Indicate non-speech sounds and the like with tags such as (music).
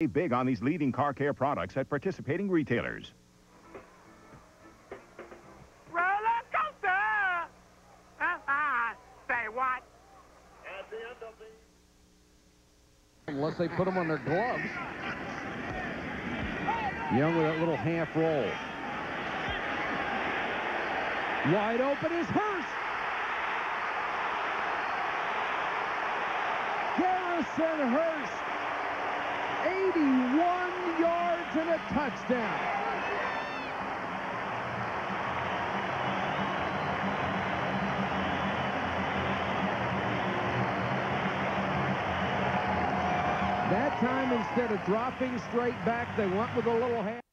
Save big on these leading car care products at participating retailers. Roller coaster! (laughs) Say what? Unless they put them on their gloves. Young with that little half roll. Wide open is Hearst. Garrison Hearst. Touchdown. That time, instead of dropping straight back, they went with a little half.